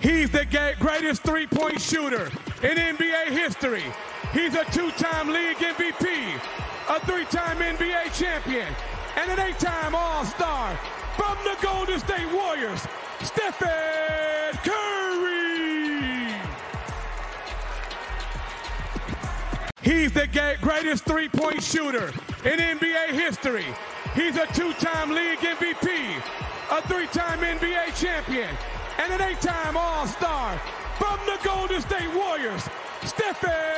He's the greatest three-point shooter in NBA history. He's a two-time league MVP, a three-time NBA champion, and an eight-time All-Star from the Golden State Warriors, Stephen Curry. He's the greatest three-point shooter in NBA history. He's a two-time league MVP, a three-time NBA champion, and an eight-time All-Star from the Golden State Warriors, Stephen.